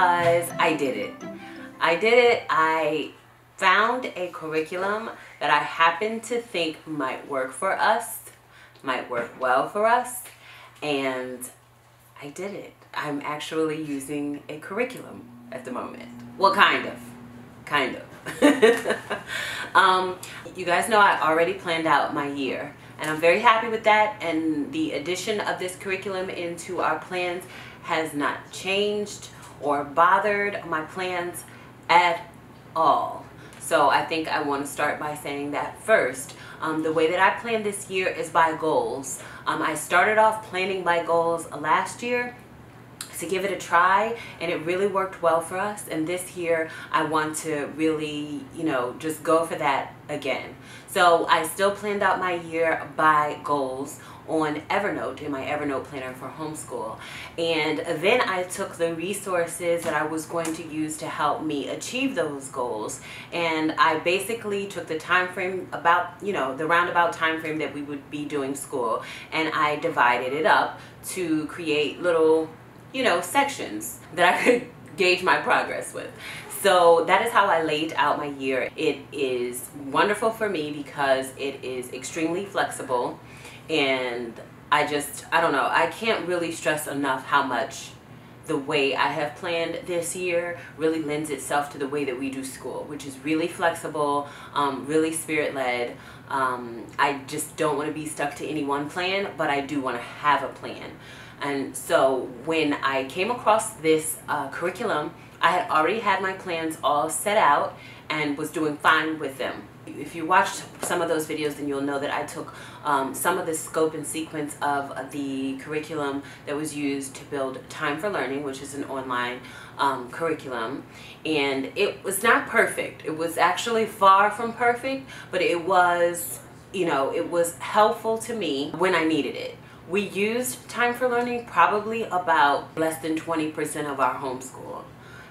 because I did it. I did it. I found a curriculum that I happen to think might work for us, might work well for us, and I did it. I'm actually using a curriculum at the moment. Well, kind of. Kind of. um, you guys know I already planned out my year and I'm very happy with that and the addition of this curriculum into our plans has not changed or bothered my plans at all. So I think I want to start by saying that first. Um, the way that I plan this year is by goals. Um, I started off planning by goals last year to give it a try and it really worked well for us and this year I want to really you know just go for that again so I still planned out my year by goals on Evernote in my Evernote planner for homeschool and then I took the resources that I was going to use to help me achieve those goals and I basically took the time frame about you know the roundabout time frame that we would be doing school and I divided it up to create little you know, sections that I could gauge my progress with. So that is how I laid out my year. It is wonderful for me because it is extremely flexible and I just, I don't know, I can't really stress enough how much the way I have planned this year really lends itself to the way that we do school, which is really flexible, um, really spirit-led. Um, I just don't want to be stuck to any one plan, but I do want to have a plan. And so when I came across this uh, curriculum, I had already had my plans all set out and was doing fine with them. If you watched some of those videos, then you'll know that I took um, some of the scope and sequence of the curriculum that was used to build Time for Learning, which is an online um, curriculum. And it was not perfect. It was actually far from perfect, but it was, you know, it was helpful to me when I needed it. We used Time for Learning probably about less than 20% of our homeschool.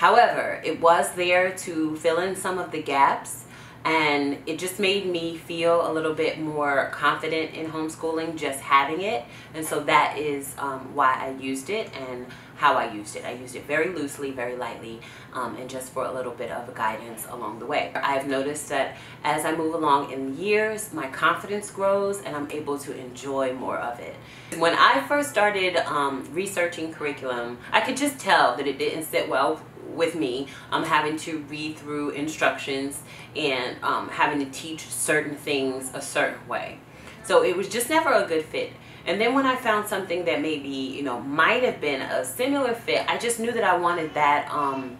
However, it was there to fill in some of the gaps and it just made me feel a little bit more confident in homeschooling just having it and so that is um, why I used it and how I used it. I used it very loosely, very lightly, um, and just for a little bit of guidance along the way. I've noticed that as I move along in years, my confidence grows and I'm able to enjoy more of it. When I first started um, researching curriculum, I could just tell that it didn't sit well with me um, having to read through instructions and um, having to teach certain things a certain way. So it was just never a good fit. And then when I found something that maybe, you know, might have been a similar fit, I just knew that I wanted that, um,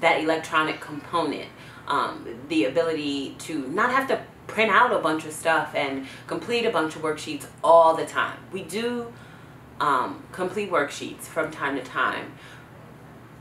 that electronic component. Um, the ability to not have to print out a bunch of stuff and complete a bunch of worksheets all the time. We do um, complete worksheets from time to time.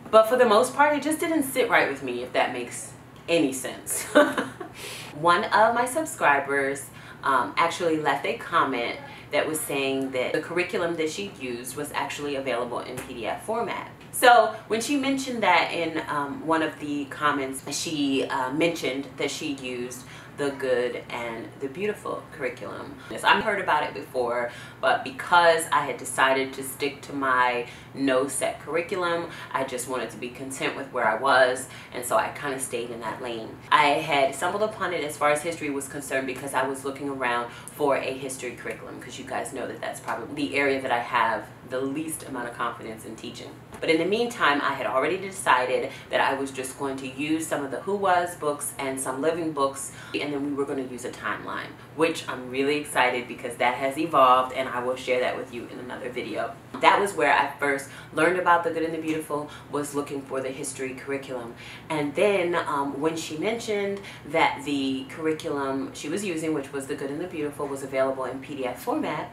But for the most part, it just didn't sit right with me, if that makes any sense. One of my subscribers um, actually left a comment that was saying that the curriculum that she used was actually available in PDF format. So when she mentioned that in um, one of the comments, she uh, mentioned that she used the good and the beautiful curriculum. I've heard about it before, but because I had decided to stick to my no set curriculum, I just wanted to be content with where I was, and so I kind of stayed in that lane. I had stumbled upon it as far as history was concerned because I was looking around for a history curriculum, because you guys know that that's probably the area that I have the least amount of confidence in teaching. But in the meantime, I had already decided that I was just going to use some of the Who Was books and some living books, and then we were going to use a timeline, which I'm really excited because that has evolved, and I will share that with you in another video. That was where I first learned about the good and the beautiful, was looking for the history curriculum. And then um, when she mentioned that the curriculum she was using, which was the good and the beautiful, was available in PDF format,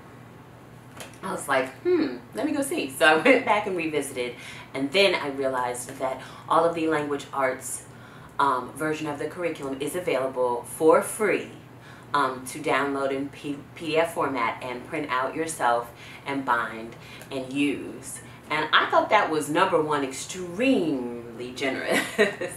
I was like, hmm, let me go see. So I went back and revisited, and then I realized that all of the language arts um, version of the curriculum is available for free um, to download in P PDF format and print out yourself and bind and use. And I thought that was number one, extremely generous.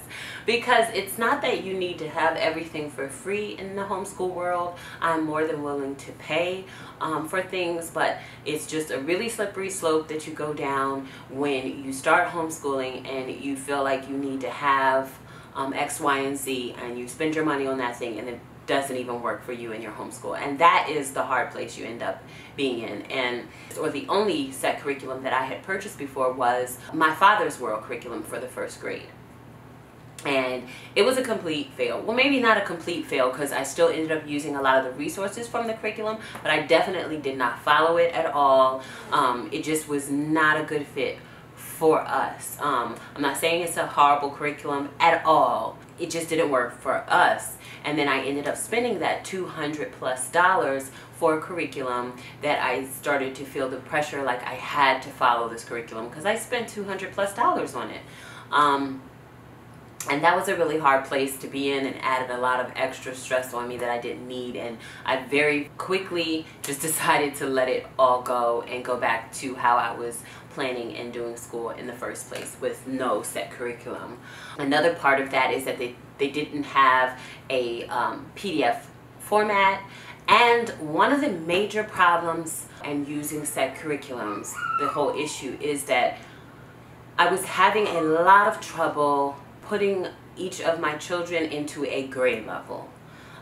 because it's not that you need to have everything for free in the homeschool world. I'm more than willing to pay um, for things, but it's just a really slippery slope that you go down when you start homeschooling and you feel like you need to have um, X, Y, and Z, and you spend your money on that thing, and it doesn't even work for you in your homeschool. And that is the hard place you end up being in. And or the only set curriculum that I had purchased before was my father's world curriculum for the first grade. And it was a complete fail. Well, maybe not a complete fail because I still ended up using a lot of the resources from the curriculum, but I definitely did not follow it at all. Um, it just was not a good fit for us. Um, I'm not saying it's a horrible curriculum at all. It just didn't work for us. And then I ended up spending that 200 plus dollars for a curriculum that I started to feel the pressure like I had to follow this curriculum because I spent 200 plus dollars on it. Um, and that was a really hard place to be in and added a lot of extra stress on me that I didn't need and I very quickly just decided to let it all go and go back to how I was planning and doing school in the first place with no set curriculum. Another part of that is that they, they didn't have a um, PDF format and one of the major problems in using set curriculums, the whole issue is that I was having a lot of trouble putting each of my children into a grade level.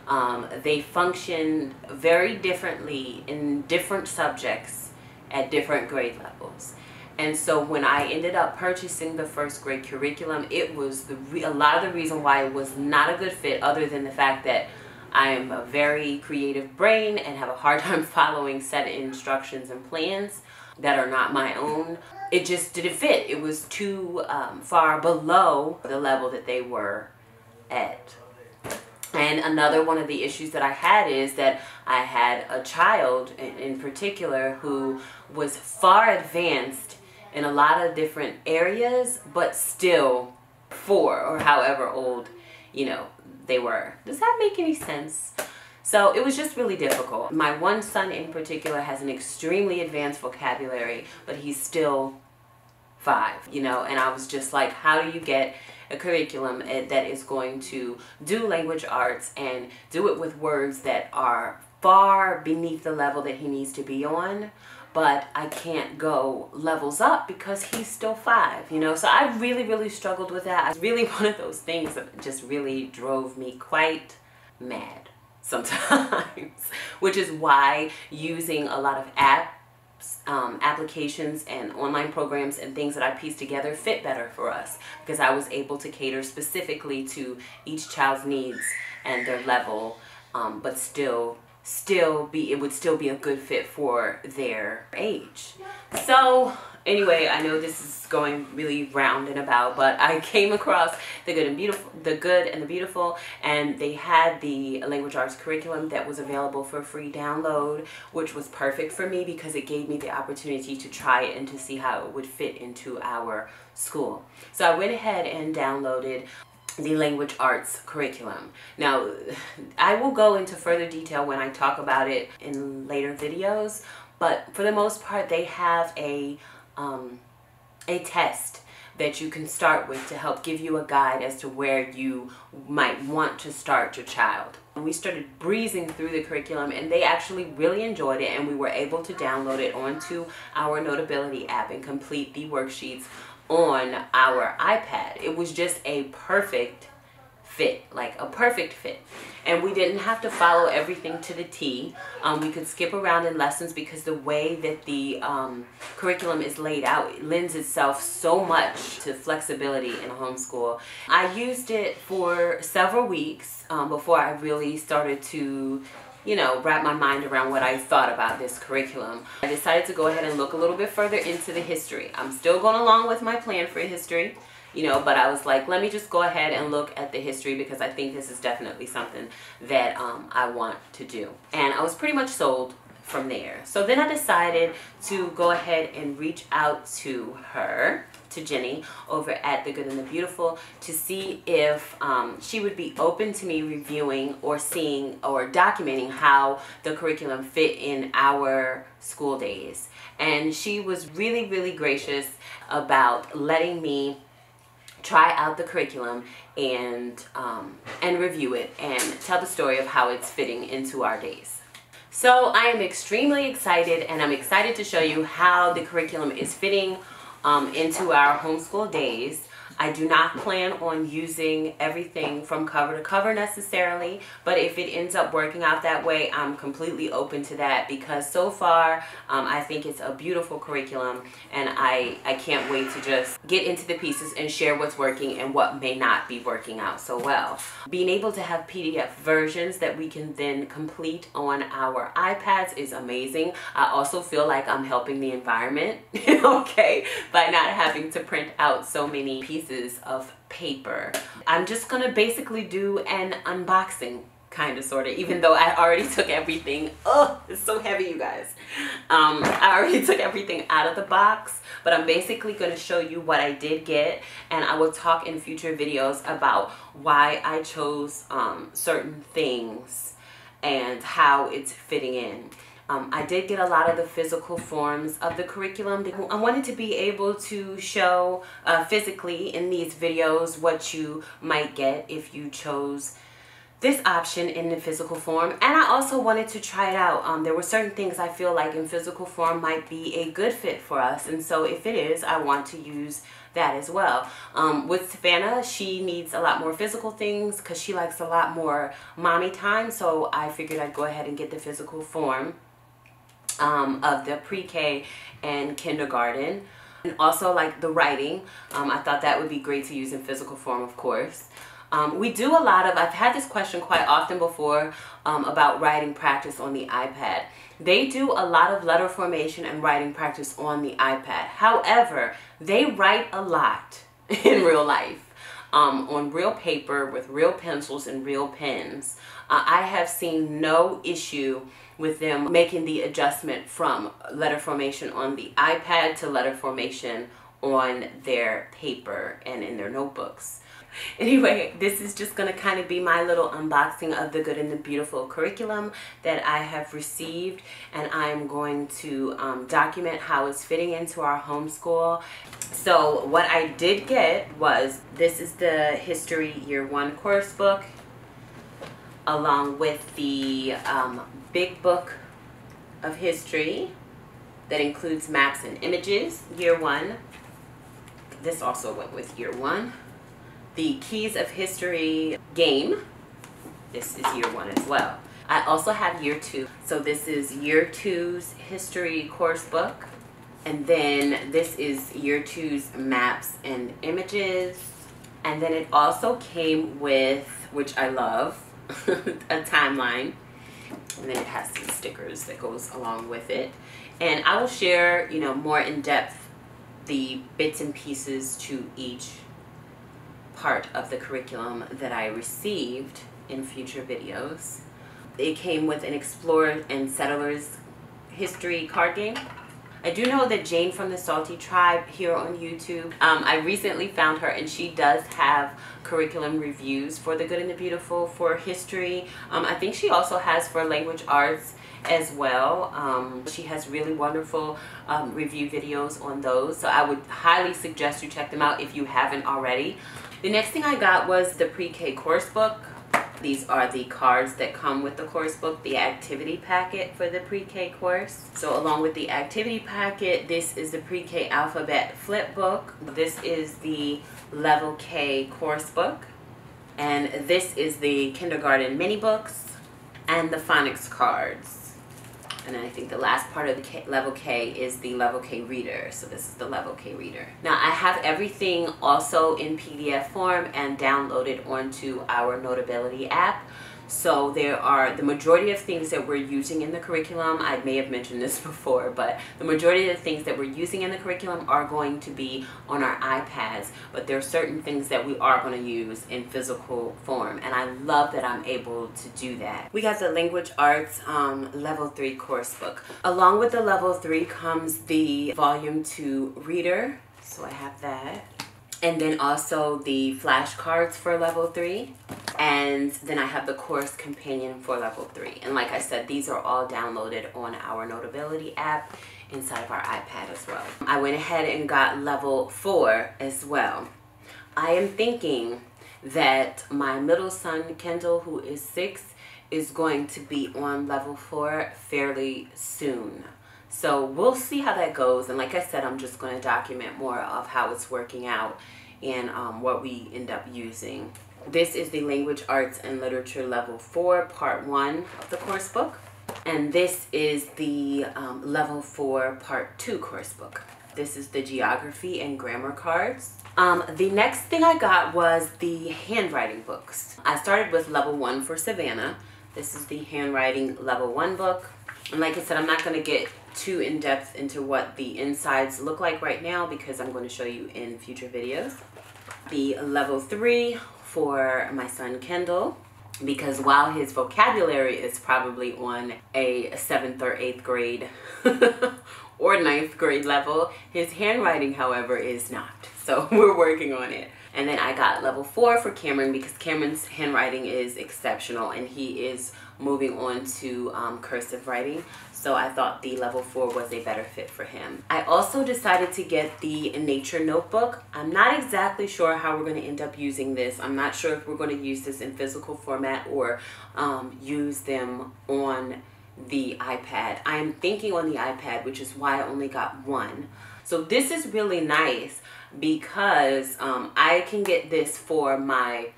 Um, they function very differently in different subjects at different grade levels. And so when I ended up purchasing the first grade curriculum, it was the a lot of the reason why it was not a good fit other than the fact that I am a very creative brain and have a hard time following set instructions and plans that are not my own it just didn't fit. It was too um, far below the level that they were at. And another one of the issues that I had is that I had a child in, in particular who was far advanced in a lot of different areas, but still four or however old, you know, they were. Does that make any sense? So it was just really difficult. My one son in particular has an extremely advanced vocabulary, but he's still five, you know, and I was just like, how do you get a curriculum eh, that is going to do language arts and do it with words that are far beneath the level that he needs to be on but I can't go levels up because he's still five, you know? So I really, really struggled with that. It's really one of those things that just really drove me quite mad sometimes, which is why using a lot of apps, um, applications and online programs and things that I pieced together fit better for us because I was able to cater specifically to each child's needs and their level, um, but still still be it would still be a good fit for their age. So anyway i know this is going really round and about but i came across the good and beautiful the good and the beautiful and they had the language arts curriculum that was available for free download which was perfect for me because it gave me the opportunity to try it and to see how it would fit into our school. So i went ahead and downloaded the language arts curriculum. Now, I will go into further detail when I talk about it in later videos, but for the most part, they have a, um, a test that you can start with to help give you a guide as to where you might want to start your child. We started breezing through the curriculum and they actually really enjoyed it and we were able to download it onto our Notability app and complete the worksheets on our iPad. It was just a perfect fit, like a perfect fit. And we didn't have to follow everything to the T. Um, we could skip around in lessons because the way that the um, curriculum is laid out lends itself so much to flexibility in homeschool. I used it for several weeks um, before I really started to you know, wrap my mind around what I thought about this curriculum. I decided to go ahead and look a little bit further into the history. I'm still going along with my plan for history, you know, but I was like, let me just go ahead and look at the history because I think this is definitely something that um, I want to do. And I was pretty much sold from there. So then I decided to go ahead and reach out to her, to Jenny, over at The Good and the Beautiful to see if um, she would be open to me reviewing or seeing or documenting how the curriculum fit in our school days. And she was really, really gracious about letting me try out the curriculum and um, and review it and tell the story of how it's fitting into our days. So I am extremely excited and I'm excited to show you how the curriculum is fitting um, into our homeschool days. I do not plan on using everything from cover to cover necessarily, but if it ends up working out that way, I'm completely open to that because so far um, I think it's a beautiful curriculum and I, I can't wait to just get into the pieces and share what's working and what may not be working out so well. Being able to have PDF versions that we can then complete on our iPads is amazing. I also feel like I'm helping the environment, okay, by not having to print out so many pieces pieces of paper. I'm just gonna basically do an unboxing kind of sort of even though I already took everything. Oh it's so heavy you guys. Um, I already took everything out of the box but I'm basically going to show you what I did get and I will talk in future videos about why I chose um, certain things and how it's fitting in um, I did get a lot of the physical forms of the curriculum. I wanted to be able to show uh, physically in these videos what you might get if you chose this option in the physical form and I also wanted to try it out. Um, there were certain things I feel like in physical form might be a good fit for us and so if it is I want to use that as well. Um, with Savannah she needs a lot more physical things because she likes a lot more mommy time so I figured I'd go ahead and get the physical form um, of the pre-K and kindergarten. And also like the writing, um, I thought that would be great to use in physical form, of course. Um, we do a lot of, I've had this question quite often before um, about writing practice on the iPad. They do a lot of letter formation and writing practice on the iPad. However, they write a lot in real life. Um, on real paper with real pencils and real pens. Uh, I have seen no issue with them making the adjustment from letter formation on the iPad to letter formation on their paper and in their notebooks. Anyway, this is just going to kind of be my little unboxing of the Good and the Beautiful curriculum that I have received and I'm going to um, document how it's fitting into our homeschool. So what I did get was, this is the History Year 1 course book along with the um, big book of history that includes maps and images, year one. This also went with year one. The Keys of History game. This is year one as well. I also have year two. So this is year two's history course book. And then this is year two's maps and images. And then it also came with, which I love, a timeline and then it has some stickers that goes along with it and I will share you know more in depth the bits and pieces to each part of the curriculum that I received in future videos. It came with an Explorer and Settlers history card game I do know that Jane from the Salty Tribe here on YouTube, um, I recently found her and she does have curriculum reviews for the good and the beautiful for history. Um, I think she also has for language arts as well. Um, she has really wonderful um, review videos on those. So I would highly suggest you check them out if you haven't already. The next thing I got was the pre-K course book. These are the cards that come with the course book, the activity packet for the pre-K course. So along with the activity packet, this is the pre-K alphabet flip book. This is the level K course book. And this is the kindergarten mini books and the phonics cards. And then I think the last part of the K, level K is the level K reader. So this is the level K reader. Now I have everything also in PDF form and downloaded onto our Notability app. So there are the majority of things that we're using in the curriculum. I may have mentioned this before, but the majority of the things that we're using in the curriculum are going to be on our iPads. But there are certain things that we are going to use in physical form, and I love that I'm able to do that. We got the Language Arts um, Level 3 course book. Along with the Level 3 comes the Volume 2 Reader. So I have that and then also the flashcards for level three and then I have the course companion for level three and like I said these are all downloaded on our Notability app inside of our iPad as well. I went ahead and got level four as well. I am thinking that my middle son Kendall who is six is going to be on level four fairly soon. So we'll see how that goes. And like I said, I'm just going to document more of how it's working out and um, what we end up using. This is the Language Arts and Literature Level 4, Part 1 of the course book. And this is the um, Level 4, Part 2 course book. This is the Geography and Grammar cards. Um, the next thing I got was the handwriting books. I started with Level 1 for Savannah. This is the handwriting Level 1 book. And like I said, I'm not going to get too in-depth into what the insides look like right now because I'm going to show you in future videos. The level three for my son Kendall because while his vocabulary is probably on a seventh or eighth grade or ninth grade level, his handwriting, however, is not. So we're working on it. And then I got level four for Cameron because Cameron's handwriting is exceptional and he is moving on to um, cursive writing. So I thought the level four was a better fit for him. I also decided to get the nature notebook. I'm not exactly sure how we're going to end up using this. I'm not sure if we're going to use this in physical format or um, use them on the iPad. I am thinking on the iPad, which is why I only got one. So this is really nice because um, I can get this for my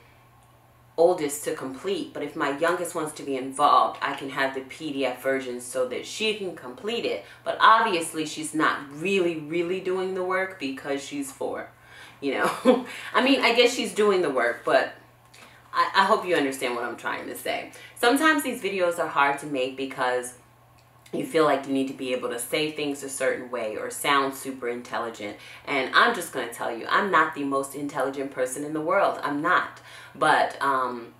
oldest to complete but if my youngest wants to be involved I can have the PDF version so that she can complete it but obviously she's not really really doing the work because she's four you know I mean I guess she's doing the work but I, I hope you understand what I'm trying to say sometimes these videos are hard to make because you feel like you need to be able to say things a certain way or sound super intelligent. And I'm just going to tell you, I'm not the most intelligent person in the world. I'm not. But um,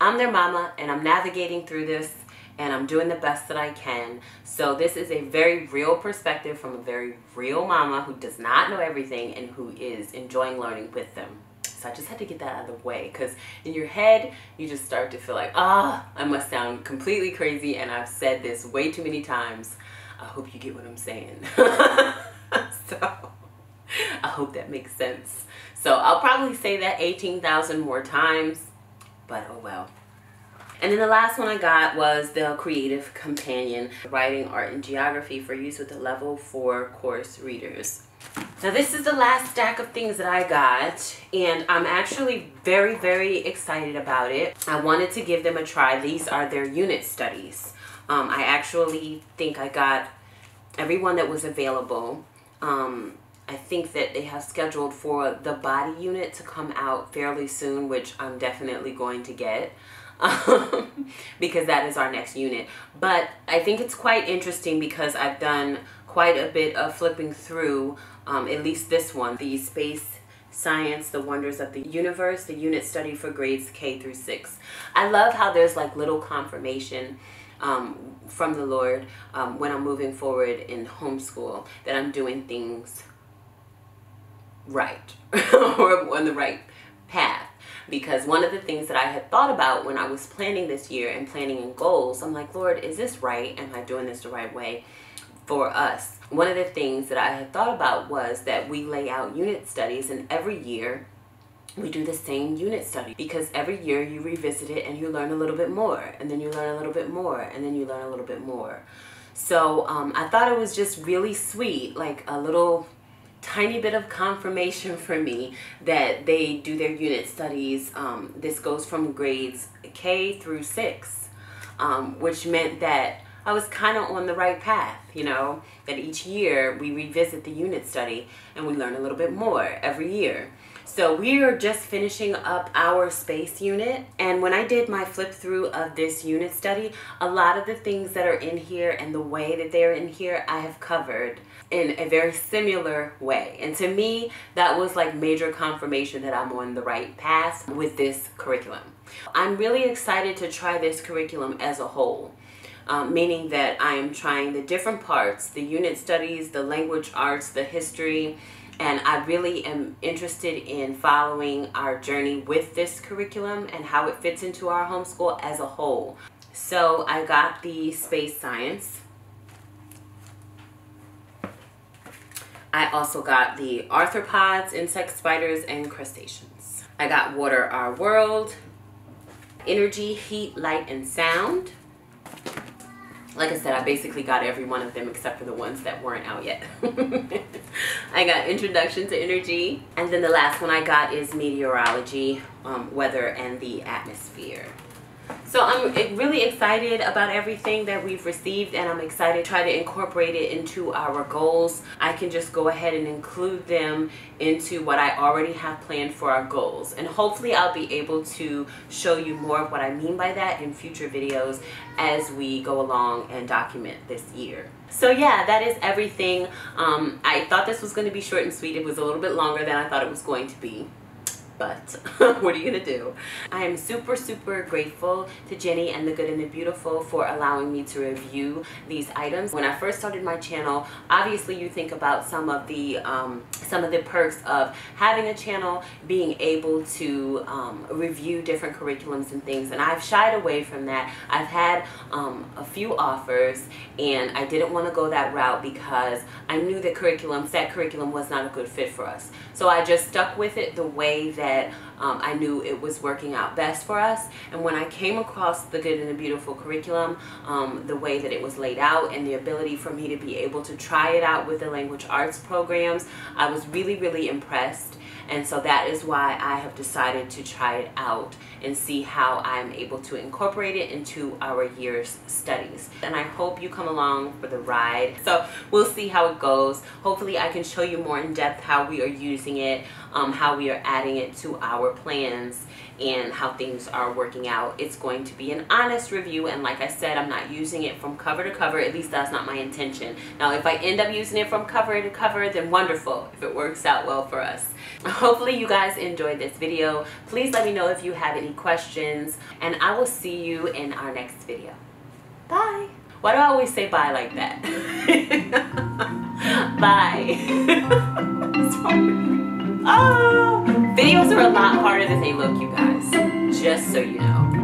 I'm their mama and I'm navigating through this and I'm doing the best that I can. So this is a very real perspective from a very real mama who does not know everything and who is enjoying learning with them. So I just had to get that out of the way because in your head, you just start to feel like, ah, I must sound completely crazy and I've said this way too many times. I hope you get what I'm saying. so I hope that makes sense. So I'll probably say that 18,000 more times, but oh well. And then the last one I got was the Creative Companion, Writing, Art, and Geography for use with the Level 4 course readers. Now this is the last stack of things that I got and I'm actually very, very excited about it. I wanted to give them a try. These are their unit studies. Um, I actually think I got everyone that was available. Um, I think that they have scheduled for the body unit to come out fairly soon, which I'm definitely going to get. Because that is our next unit. But I think it's quite interesting because I've done quite a bit of flipping through, um, at least this one, the space science, the wonders of the universe, the unit study for grades K through 6. I love how there's like little confirmation um, from the Lord um, when I'm moving forward in homeschool that I'm doing things right or on the right path because one of the things that I had thought about when I was planning this year and planning in goals, I'm like, Lord, is this right? Am I doing this the right way for us? One of the things that I had thought about was that we lay out unit studies and every year we do the same unit study because every year you revisit it and you learn a little bit more and then you learn a little bit more and then you learn a little bit more. So um, I thought it was just really sweet, like a little tiny bit of confirmation for me that they do their unit studies. Um, this goes from grades K through 6, um, which meant that I was kind of on the right path, you know, that each year we revisit the unit study and we learn a little bit more every year. So we are just finishing up our space unit. And when I did my flip through of this unit study, a lot of the things that are in here and the way that they're in here, I have covered in a very similar way. And to me, that was like major confirmation that I'm on the right path with this curriculum. I'm really excited to try this curriculum as a whole. Um, meaning that I am trying the different parts, the unit studies, the language arts, the history, and I really am interested in following our journey with this curriculum and how it fits into our homeschool as a whole. So I got the space science. I also got the arthropods, insect spiders, and crustaceans. I got water, our world, energy, heat, light, and sound like I said, I basically got every one of them except for the ones that weren't out yet. I got Introduction to Energy. And then the last one I got is Meteorology, um, Weather, and the Atmosphere. So I'm really excited about everything that we've received and I'm excited to try to incorporate it into our goals. I can just go ahead and include them into what I already have planned for our goals. And hopefully I'll be able to show you more of what I mean by that in future videos as we go along and document this year. So yeah, that is everything. Um, I thought this was going to be short and sweet. It was a little bit longer than I thought it was going to be but what are you gonna do? I am super, super grateful to Jenny and the Good and the Beautiful for allowing me to review these items. When I first started my channel, obviously you think about some of the um, some of the perks of having a channel, being able to um, review different curriculums and things, and I've shied away from that. I've had um, a few offers, and I didn't want to go that route because I knew that curriculum, that curriculum was not a good fit for us. So I just stuck with it the way that that um, I knew it was working out best for us. And when I came across the Good and the Beautiful curriculum, um, the way that it was laid out and the ability for me to be able to try it out with the language arts programs, I was really, really impressed. And so that is why I have decided to try it out and see how I'm able to incorporate it into our year's studies. And I hope you come along for the ride. So we'll see how it goes. Hopefully I can show you more in depth how we are using it, um, how we are adding it to our plans and how things are working out. It's going to be an honest review and like I said, I'm not using it from cover to cover. At least that's not my intention. Now if I end up using it from cover to cover, then wonderful if it works out well for us. Hopefully you guys enjoyed this video. Please let me know if you have any questions and I will see you in our next video. Bye. Why do I always say bye like that? bye. oh, videos are a lot harder than they look, you guys. Just so you know.